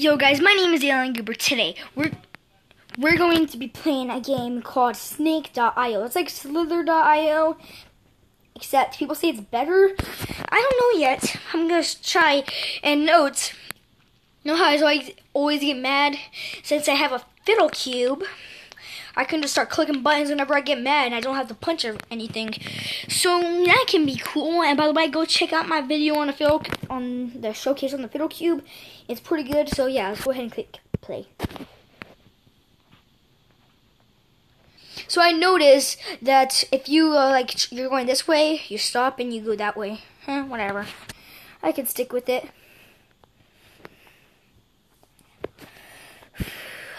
Yo guys, my name is Alien Goober. Today we're we're going to be playing a game called Snake.io. It's like Slither.io, except people say it's better. I don't know yet. I'm gonna try. And note, know how I always always get mad since I have a fiddle cube. I can just start clicking buttons whenever I get mad and I don't have to punch or anything. So that can be cool. And by the way, go check out my video on the fiddle on the showcase on the fiddle cube. It's pretty good. So yeah, let's go ahead and click play. So I noticed that if you uh, like you're going this way, you stop and you go that way. Whatever. I can stick with it.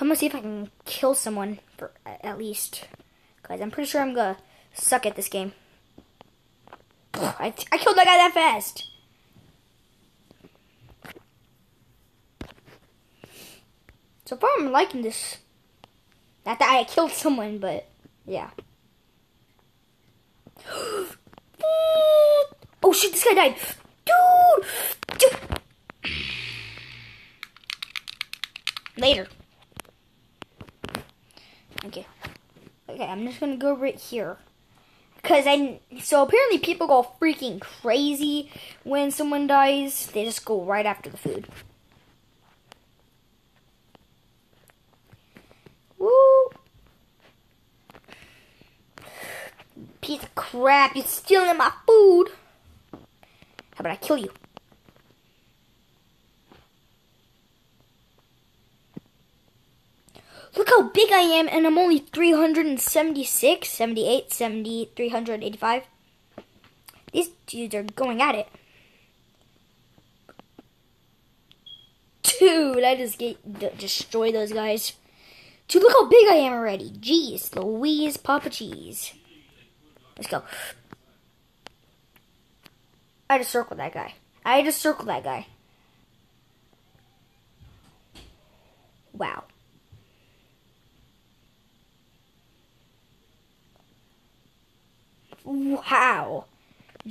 I'm gonna see if I can kill someone for at least, guys. I'm pretty sure I'm gonna suck at this game. I, I killed that guy that fast. So far, I'm liking this. Not that I killed someone, but yeah. oh shit! This guy died, dude. dude. Later. Okay. Okay, I'm just gonna go right here. Cause I so apparently people go freaking crazy when someone dies. They just go right after the food. Woo! Piece of crap! You're stealing my food. How about I kill you? Look how big I am, and I'm only 376, 78, 70, 385. These dudes are going at it. Dude, I just get destroy those guys. Dude, look how big I am already. Jeez, Louise Papa Cheese. Let's go. I just circled that guy. I just circled that guy.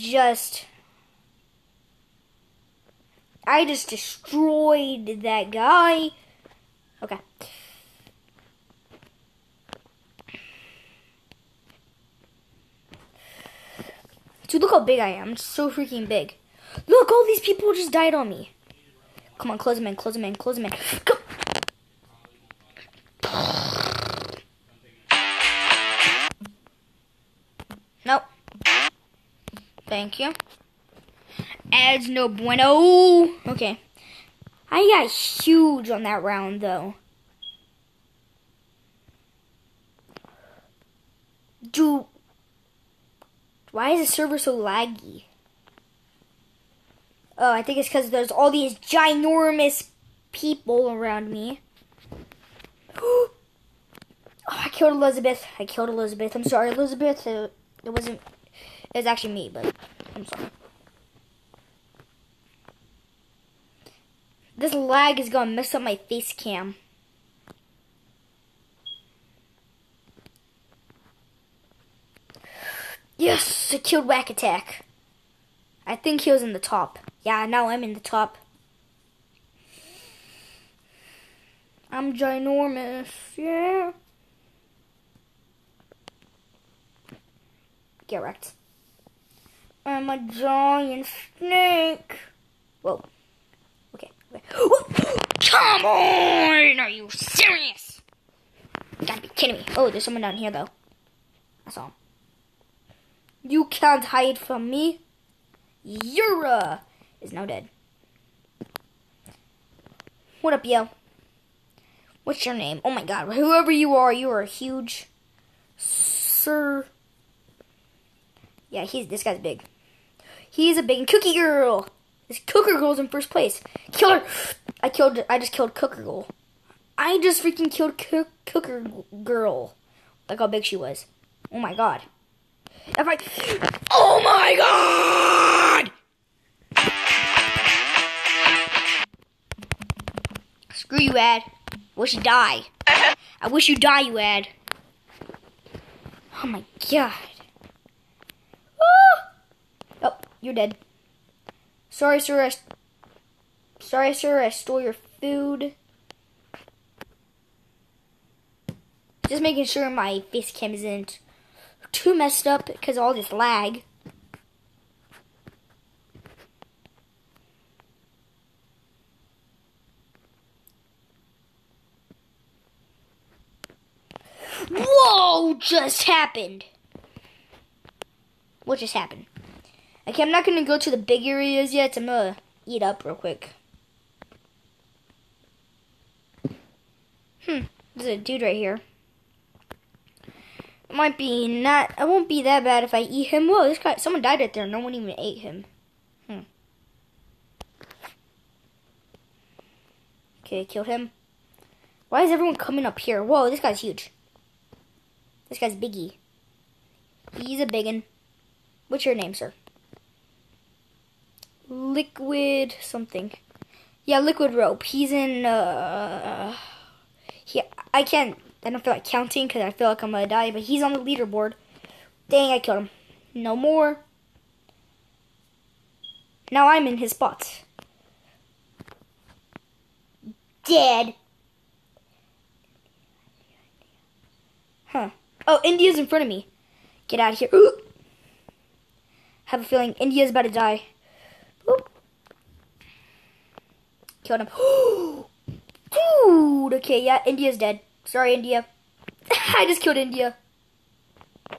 Just. I just destroyed that guy. Okay. Dude, look how big I am. I'm so freaking big. Look, all these people just died on me. Come on, close them in, close them in, close them in. Come. Thank you. As no bueno. Okay. I got huge on that round, though. Dude. Why is the server so laggy? Oh, I think it's because there's all these ginormous people around me. oh, I killed Elizabeth. I killed Elizabeth. I'm sorry, Elizabeth. Uh, it wasn't. It was actually me, but I'm sorry. This lag is gonna mess up my face cam. Yes, I killed Whack Attack. I think he was in the top. Yeah, now I'm in the top. I'm ginormous, yeah. Get wrecked. I'm a giant snake. Whoa. Okay. okay. Come on! Are you serious? You gotta be kidding me. Oh, there's someone down here, though. I saw him. You can't hide from me. Yura is now dead. What up, yo? What's your name? Oh my god, whoever you are, you are a huge. Sir. Yeah, he's this guy's big. He's a big cookie girl. This cooker girl's in first place. Killer. I killed. I just killed cooker girl. I just freaking killed cook, cooker girl. Like how big she was. Oh my god. If I. Oh my god! Screw you, Ad. Wish you die. I wish you die, you Ad. Oh my god. Oh, you're dead. Sorry, sir. I, sorry, sir. I stole your food. Just making sure my face cam isn't too messed up because all this lag. Whoa! Just happened. What just happened? Okay, I'm not gonna go to the big areas yet. I'm gonna eat up real quick. Hmm, there's a dude right here. It might be not. It won't be that bad if I eat him. Whoa, this guy. Someone died right there. No one even ate him. Hmm. Okay, killed him. Why is everyone coming up here? Whoa, this guy's huge. This guy's Biggie. He's a biggin. What's your name, sir? Liquid something. Yeah, Liquid Rope. He's in, uh... He, I can't, I don't feel like counting because I feel like I'm gonna die, but he's on the leaderboard. Dang, I killed him. No more. Now I'm in his spot. Dead. Huh. Oh, India's in front of me. Get out of here. Ooh. Have a feeling India's about to die. Ooh. Killed him. Dude. Okay, yeah, India's dead. Sorry, India. I just killed India.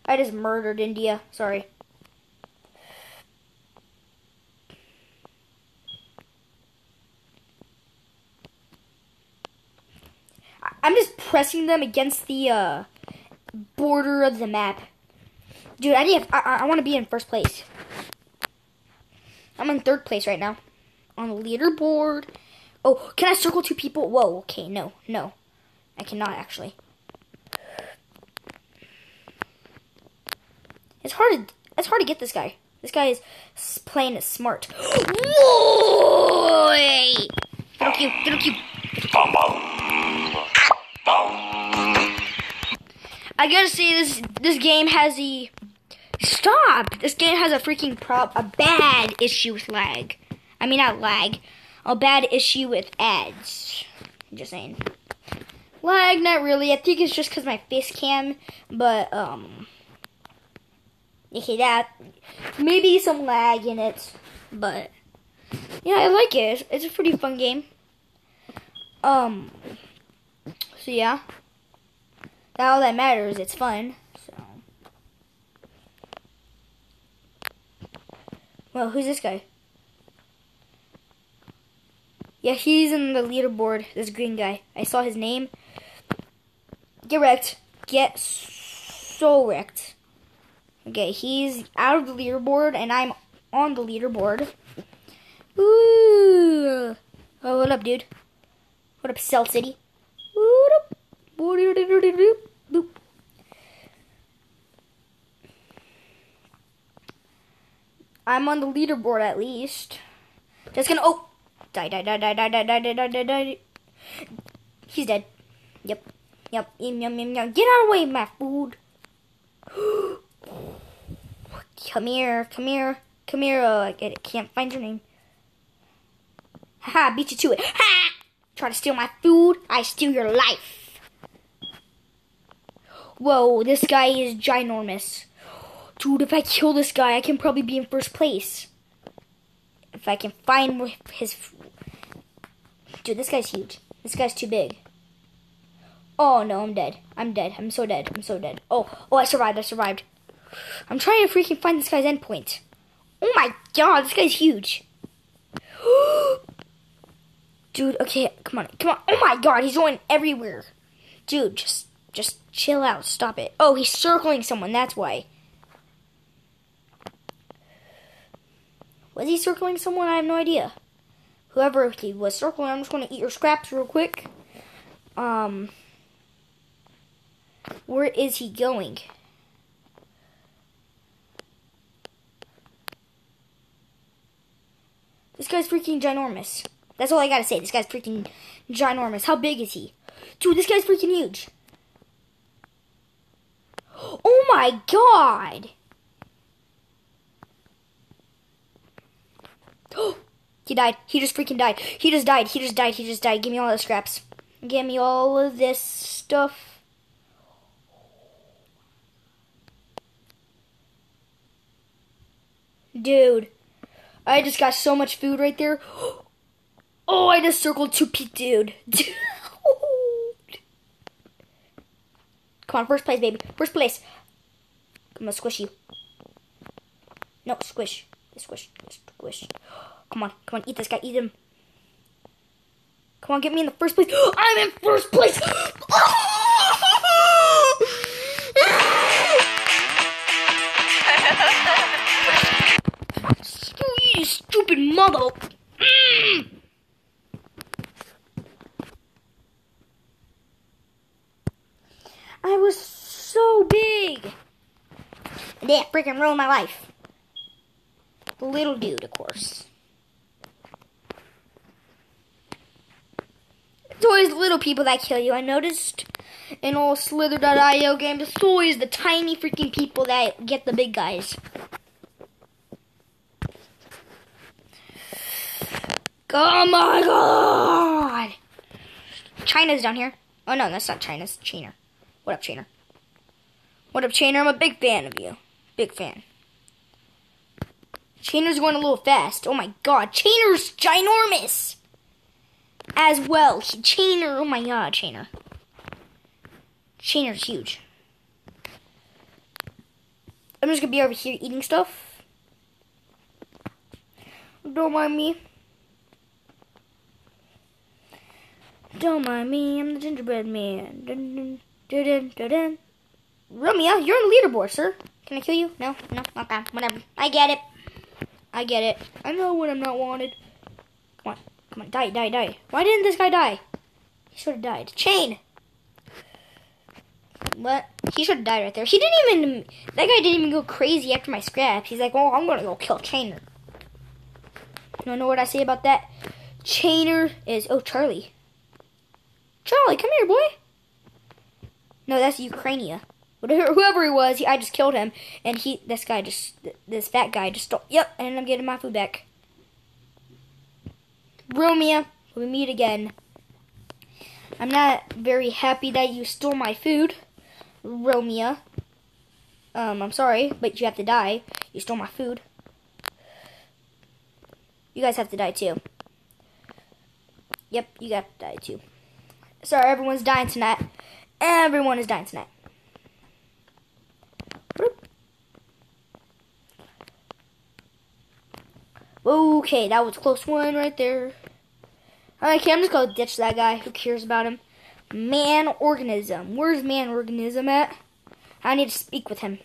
I just murdered India. Sorry. I'm just pressing them against the uh, border of the map. Dude, I need. I, I want to be in first place. I'm in third place right now on the leaderboard. Oh, can I circle two people? Whoa. Okay, no, no, I cannot actually. It's hard to. It's hard to get this guy. This guy is playing smart. Get on cue. Get on cue. I gotta say this this game has a stop. This game has a freaking prob a bad issue with lag. I mean not lag, a bad issue with ads. Just saying. Lag, not really. I think it's just because my face cam, but um, okay, that maybe some lag in it, but yeah, I like it. It's, it's a pretty fun game. Um, so yeah that all that matters. It's fun. So. Well, who's this guy? Yeah, he's in the leaderboard. This green guy. I saw his name. Get wrecked. Get so wrecked. Okay, he's out of the leaderboard, and I'm on the leaderboard. Ooh. Oh, what up, dude? What up, Cell City? What up? I'm on the leaderboard at least. Just gonna oh die die die die die die die die die die die. He's dead. Yep. Yep. Yum yum yum yum. Get out of the way, my food. come here. Come here. Come here. Uh, I can't find your name. Ha! Beat you to it. Ha! Try to steal my food. I steal your life. Whoa, this guy is ginormous. Dude, if I kill this guy, I can probably be in first place. If I can find his... Dude, this guy's huge. This guy's too big. Oh, no, I'm dead. I'm dead. I'm so dead. I'm so dead. Oh, oh, I survived. I survived. I'm trying to freaking find this guy's endpoint. Oh my god, this guy's huge. Dude, okay, come on. Come on. Oh my god, he's going everywhere. Dude, just just chill out. Stop it. Oh, he's circling someone. That's why. Was he circling someone? I have no idea. Whoever he was circling, I'm just going to eat your scraps real quick. Um, where is he going? This guy's freaking ginormous. That's all I gotta say. This guy's freaking ginormous. How big is he? Dude, this guy's freaking huge. Oh my god! He died. He just freaking died. He just died. He just died. He just died. Give me all the scraps. Give me all of this stuff. Dude, I just got so much food right there. Oh, I just circled two Pete, dude. Come on, first place, baby. First place. I'm gonna squish you. No, squish. Squish, squish. Come on, come on, eat this guy, eat him. Come on, get me in the first place. I'm in first place. you stupid mother. Mm. I was so big. That freaking ruined my life. The little dude, of course. Always little people that kill you. I noticed in all Slither.io games, it's always the tiny freaking people that get the big guys. Oh my god! China's down here. Oh no, that's not China's. Chainer. What up, Chainer? What up, Chainer? I'm a big fan of you. Big fan. Chainer's going a little fast. Oh my god, Chainer's ginormous! As well. Chainer, oh my god, Chainer. Chainer's huge. I'm just gonna be over here eating stuff. Don't mind me. Don't mind me, I'm the gingerbread man. Dun, dun, dun, dun, dun. Romeo, you're on the leaderboard, sir. Can I kill you? No? No? Okay, whatever. I get it. I get it. I know when I'm not wanted. Come on. Come on. Die, die, die. Why didn't this guy die? He should have died. Chain! What? He should have died right there. He didn't even... That guy didn't even go crazy after my scraps. He's like, oh, I'm going to go kill Chainer. You don't know what I say about that? Chainer is... Oh, Charlie. Charlie, come here, boy. No, that's Ukrainia. Whatever, whoever he was, he, I just killed him, and he, this guy just, this fat guy just stole. Yep, and I'm getting my food back. Romeo, we meet again. I'm not very happy that you stole my food, Romeo. Um, I'm sorry, but you have to die. You stole my food. You guys have to die too. Yep, you got to die too. Sorry, everyone's dying tonight. Everyone is dying tonight. Okay, that was close one right there. Okay, I'm just gonna ditch that guy. Who cares about him? Man organism. Where's man organism at? I need to speak with him.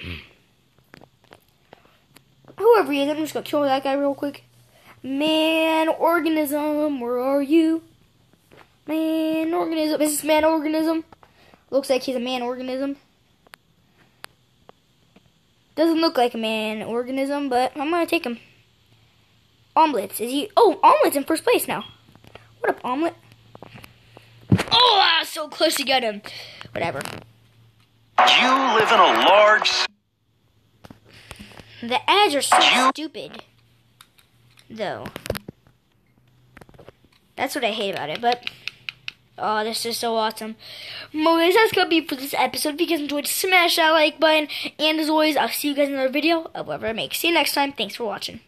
Whoever he is, I'm just gonna kill that guy real quick. Man organism, where are you? Man organism. Is this man organism? Looks like he's a man organism. Doesn't look like a man organism, but I'm gonna take him. Omelets. Is he? Oh, Omelet's in first place now. What up, Omelet? Oh, I was so close to get him. Whatever. You live in a large. The ads are so you... stupid. Though. That's what I hate about it, but. Oh, this is so awesome. Well, guys, that's gonna be for this episode. If you guys enjoyed, smash that like button. And as always, I'll see you guys in another video of whatever I make. See you next time. Thanks for watching.